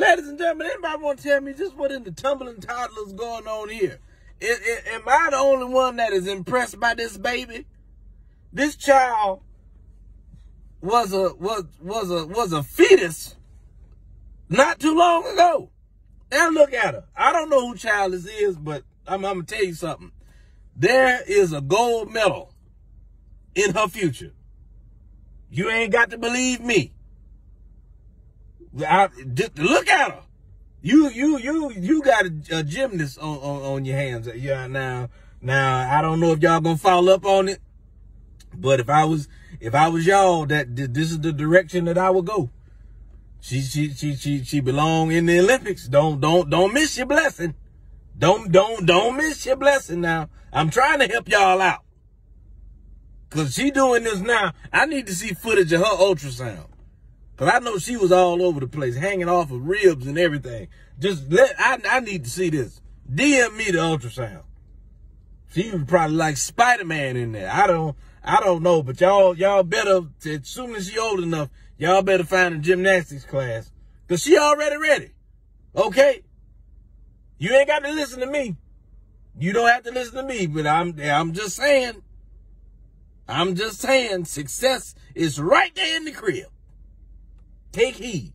Ladies and gentlemen, anybody want to tell me just what in the tumbling toddlers going on here? Is, is, am I the only one that is impressed by this baby? This child was a was was a was a fetus not too long ago. Now look at her. I don't know who child this is, but I'm, I'm gonna tell you something. There is a gold medal in her future. You ain't got to believe me. Look at her. You you you you got a, a gymnast on, on, on your hands. Yeah, now now I don't know if y'all gonna follow up on it, but if I was if I was y'all, that this is the direction that I would go. She she she she she belong in the Olympics. Don't don't don't miss your blessing. Don't don't don't miss your blessing now. I'm trying to help y'all out. Cause she doing this now. I need to see footage of her ultrasound. Cause I know she was all over the place, hanging off of ribs and everything. Just let, I, I need to see this. DM me the ultrasound. She was probably like Spider-Man in there. I don't, I don't know, but y'all, y'all better, as soon as she old enough, y'all better find a gymnastics class. Cause she already ready. Okay? You ain't got to listen to me. You don't have to listen to me, but I'm, I'm just saying, I'm just saying success is right there in the crib. Take heed.